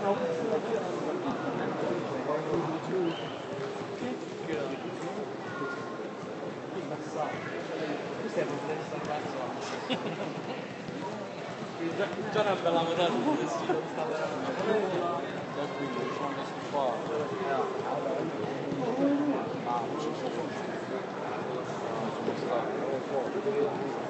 g a b i t o a n t e o u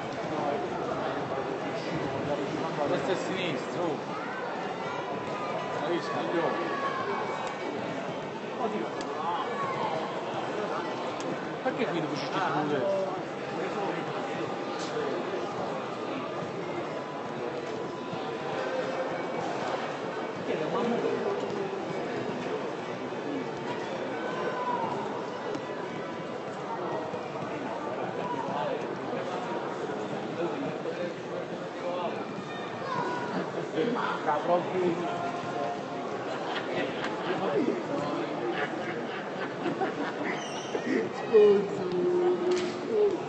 destra e sinistra oh. la vista migliore oddio perché qui dopo ci scritto con destra? che è mamma Cabrão tá, que.